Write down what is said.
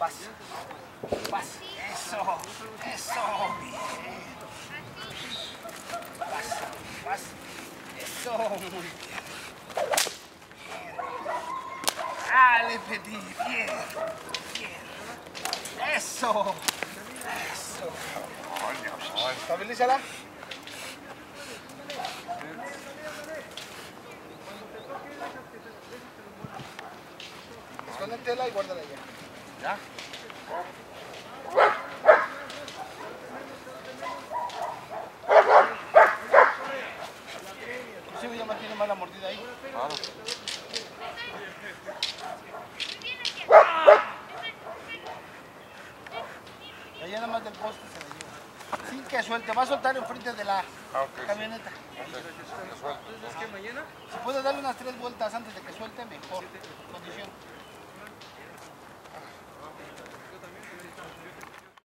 Vas. Eso. Eso. Bien. Vas. Vas. Eso. Muy bien. Bien. Dale, Petit. Bien. Bien. Eso. Eso. Estabilízala. Desconéctela y guárdala ya. ¿Ya? Sí, ya mantiene más la mordida ahí. Claro. Allá nada más del poste se la lleva. Sin que suelte, va a soltar enfrente de la Ah, sí. camioneta. Suelto. Si puede darle unas tres vueltas antes de que suelte, mejor. Condición.